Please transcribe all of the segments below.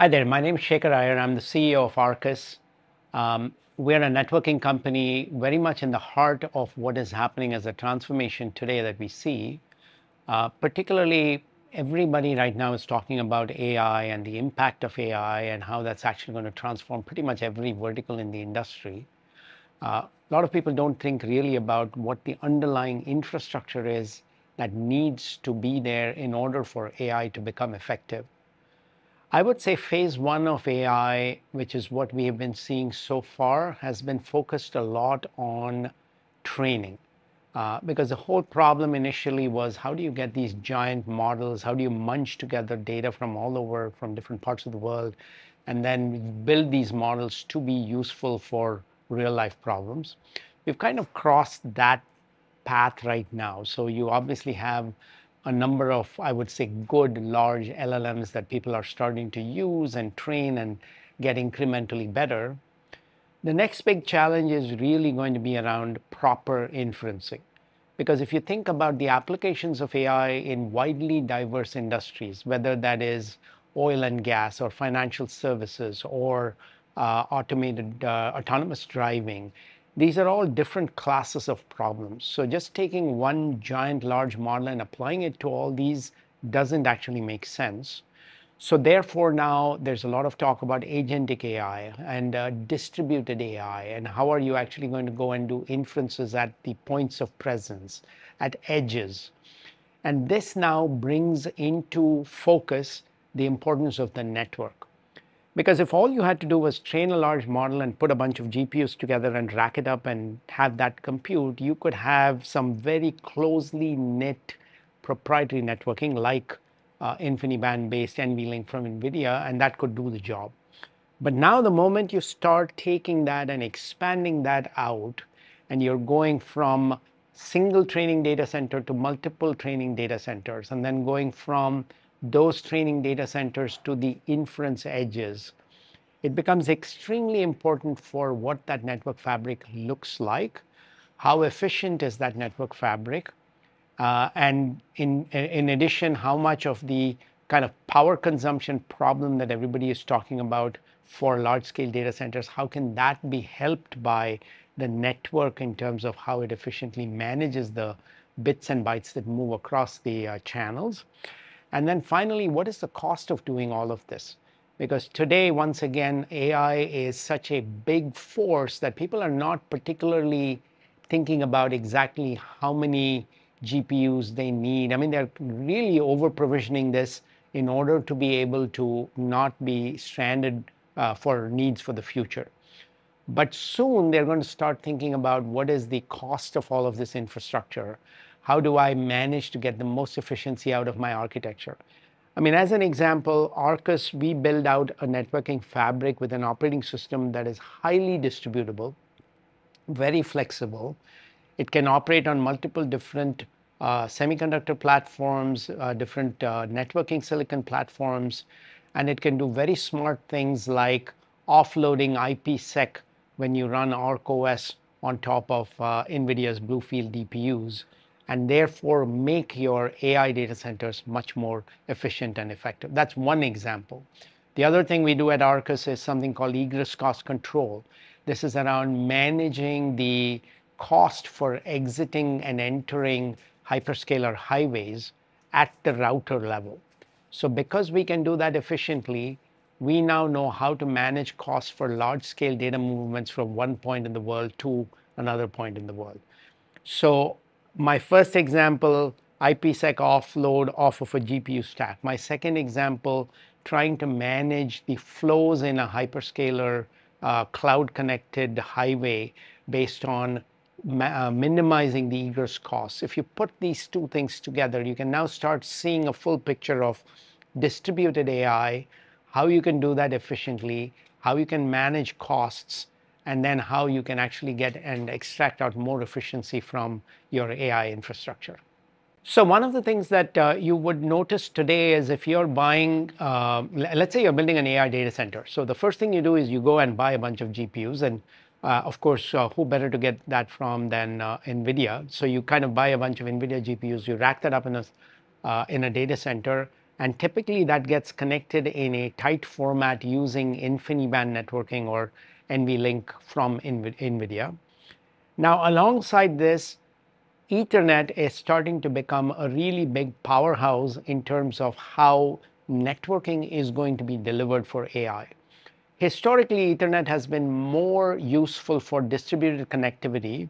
Hi there, my name is Shekar Ayyar. I'm the CEO of Arrcus. Um, we're a networking company very much in the heart of what is happening as a transformation today that we see. Uh, particularly, everybody right now is talking about AI and the impact of AI and how that's actually going to transform pretty much every vertical in the industry. Uh, a lot of people don't think really about what the underlying infrastructure is that needs to be there in order for AI to become effective. I would say phase one of AI, which is what we have been seeing so far, has been focused a lot on training. Uh, because the whole problem initially was how do you get these giant models? How do you munch together data from all over, from different parts of the world, and then build these models to be useful for real life problems. We've kind of crossed that path right now. So you obviously have a number of, I would say, good large LLMs that people are starting to use and train and get incrementally better. The next big challenge is really going to be around proper inferencing. Because if you think about the applications of AI in widely diverse industries, whether that is oil and gas or financial services or uh, automated uh, autonomous driving. These are all different classes of problems. So just taking one giant large model and applying it to all these doesn't actually make sense. So therefore now there's a lot of talk about agentic AI and uh, distributed AI and how are you actually going to go and do inferences at the points of presence, at edges. And this now brings into focus the importance of the network. Because if all you had to do was train a large model and put a bunch of GPUs together and rack it up and have that compute, you could have some very closely knit proprietary networking like uh, InfiniBand based NVLink from NVIDIA, and that could do the job. But now, the moment you start taking that and expanding that out, and you're going from single training data center to multiple training data centers, and then going from those training data centers to the inference edges, it becomes extremely important for what that network fabric looks like, how efficient is that network fabric, uh, and in, in addition, how much of the kind of power consumption problem that everybody is talking about for large scale data centers, how can that be helped by the network in terms of how it efficiently manages the bits and bytes that move across the uh, channels. And then finally, what is the cost of doing all of this? Because today, once again, AI is such a big force that people are not particularly thinking about exactly how many GPUs they need. I mean, they're really over provisioning this in order to be able to not be stranded uh, for needs for the future. But soon they're going to start thinking about what is the cost of all of this infrastructure how do I manage to get the most efficiency out of my architecture? I mean, as an example, Arrcus, we build out a networking fabric with an operating system that is highly distributable, very flexible. It can operate on multiple different uh, semiconductor platforms, uh, different uh, networking silicon platforms, and it can do very smart things like offloading IPsec when you run ArcOS on top of uh, NVIDIA's Bluefield DPUs and therefore make your AI data centers much more efficient and effective. That's one example. The other thing we do at Arrcus is something called egress cost control. This is around managing the cost for exiting and entering hyperscaler highways at the router level. So because we can do that efficiently, we now know how to manage costs for large scale data movements from one point in the world to another point in the world. So my first example, IPsec offload off of a GPU stack. My second example, trying to manage the flows in a hyperscaler uh, cloud connected highway based on uh, minimizing the egress costs. If you put these two things together, you can now start seeing a full picture of distributed AI, how you can do that efficiently, how you can manage costs, and then how you can actually get and extract out more efficiency from your AI infrastructure. So one of the things that uh, you would notice today is if you're buying, uh, let's say you're building an AI data center. So the first thing you do is you go and buy a bunch of GPUs and uh, of course, uh, who better to get that from than uh, NVIDIA? So you kind of buy a bunch of NVIDIA GPUs, you rack that up in a, uh, in a data center, And typically that gets connected in a tight format using InfiniBand networking or NVLink from NVIDIA. Now, alongside this, Ethernet is starting to become a really big powerhouse in terms of how networking is going to be delivered for AI. Historically, Ethernet has been more useful for distributed connectivity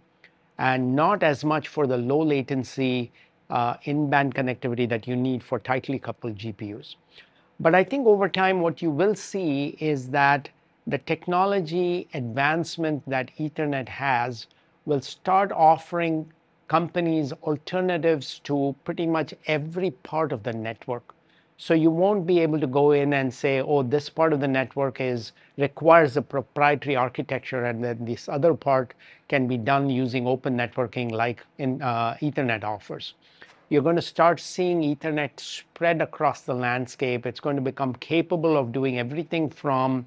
and not as much for the low latency uh, in-band connectivity that you need for tightly coupled GPUs. But I think over time, what you will see is that the technology advancement that Ethernet has will start offering companies alternatives to pretty much every part of the network. So you won't be able to go in and say, oh, this part of the network is requires a proprietary architecture and then this other part can be done using open networking like in uh, Ethernet offers. You're going to start seeing Ethernet spread across the landscape. It's going to become capable of doing everything from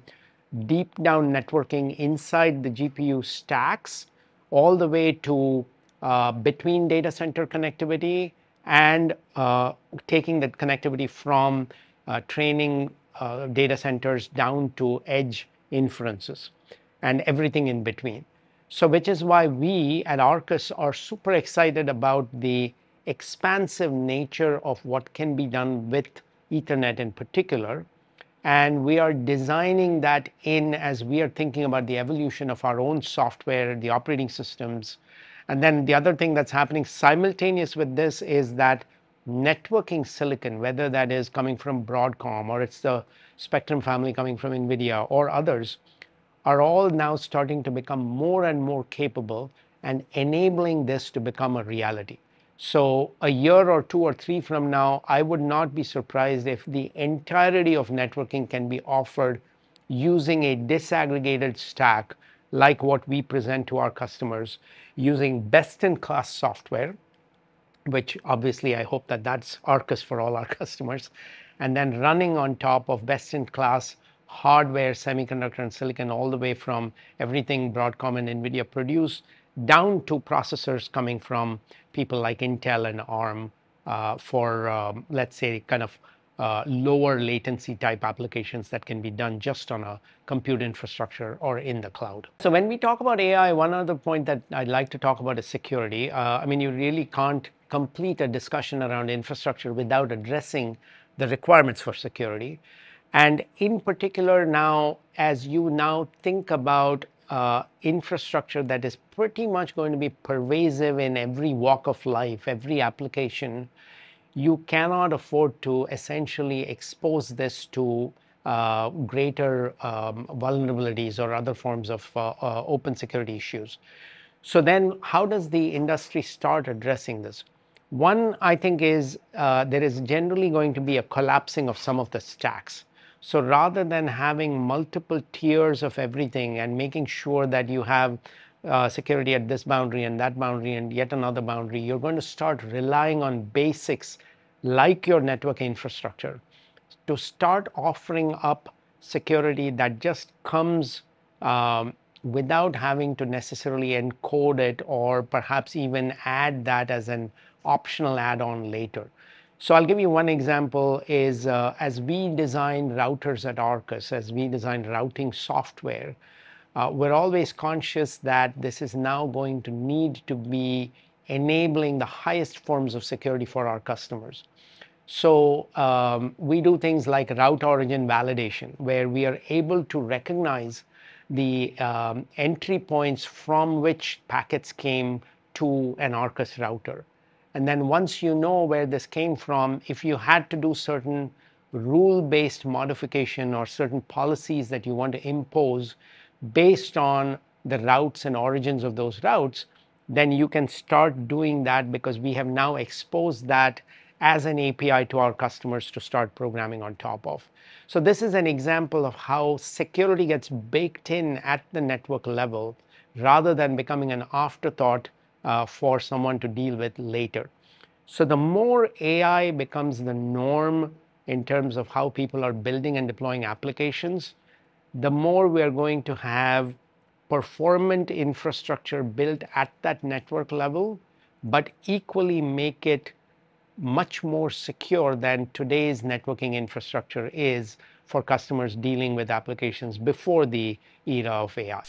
deep down networking inside the GPU stacks all the way to uh, between data center connectivity and uh, taking that connectivity from uh, training uh, data centers down to edge inferences and everything in between. So which is why we at Arrcus are super excited about the expansive nature of what can be done with Ethernet in particular. And we are designing that in as we are thinking about the evolution of our own software, the operating systems, and then the other thing that's happening simultaneous with this is that networking silicon, whether that is coming from Broadcom or it's the Spectrum family coming from NVIDIA or others, are all now starting to become more and more capable and enabling this to become a reality. So a year or two or three from now, I would not be surprised if the entirety of networking can be offered using a disaggregated stack like what we present to our customers using best-in-class software, which obviously I hope that that's Arrcus for all our customers, and then running on top of best-in-class hardware, semiconductor, and silicon, all the way from everything Broadcom and NVIDIA produce down to processors coming from people like Intel and ARM uh, for, um, let's say, kind of uh, lower latency type applications that can be done just on a compute infrastructure or in the cloud. So when we talk about AI, one other point that I'd like to talk about is security. Uh, I mean, you really can't complete a discussion around infrastructure without addressing the requirements for security. And in particular now, as you now think about uh, infrastructure that is pretty much going to be pervasive in every walk of life, every application, you cannot afford to essentially expose this to uh, greater um, vulnerabilities or other forms of uh, uh, open security issues. So then how does the industry start addressing this? One, I think, is uh, there is generally going to be a collapsing of some of the stacks. So rather than having multiple tiers of everything and making sure that you have uh, security at this boundary and that boundary and yet another boundary, you're going to start relying on basics like your network infrastructure to start offering up security that just comes um, without having to necessarily encode it or perhaps even add that as an optional add-on later. So I'll give you one example is uh, as we design routers at Arrcus, as we design routing software, uh, we're always conscious that this is now going to need to be enabling the highest forms of security for our customers. So um, we do things like route origin validation, where we are able to recognize the um, entry points from which packets came to an Arrcus router. And then once you know where this came from, if you had to do certain rule-based modification or certain policies that you want to impose based on the routes and origins of those routes, then you can start doing that because we have now exposed that as an API to our customers to start programming on top of. So this is an example of how security gets baked in at the network level rather than becoming an afterthought uh, for someone to deal with later. So the more AI becomes the norm in terms of how people are building and deploying applications, the more we are going to have performant infrastructure built at that network level, but equally make it much more secure than today's networking infrastructure is for customers dealing with applications before the era of AI.